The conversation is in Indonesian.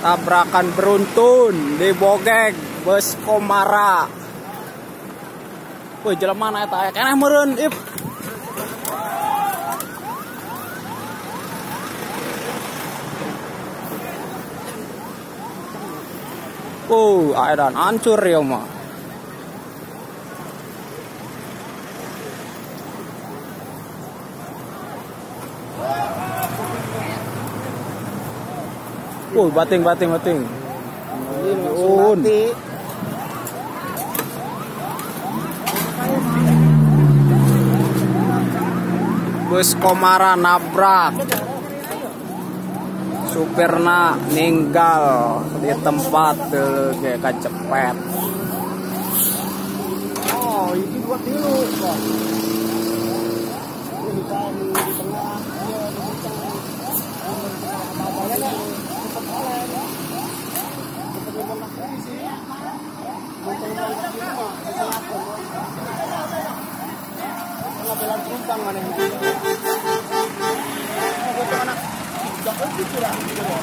tabrakan beruntun di Bogeg bus Komara. Wih jalan mana eta ya keneh meureun ip. Oh, aedan hancur ya mah. Oh, bating bating bating. Un. Bus Komara nabrak. Supirna ninggal di tempat tuh kayak kecepet. Oh, ini buat dulu, Belan penumpang mana yang gitu. Tuh anak, gak pergi curang gitu loh.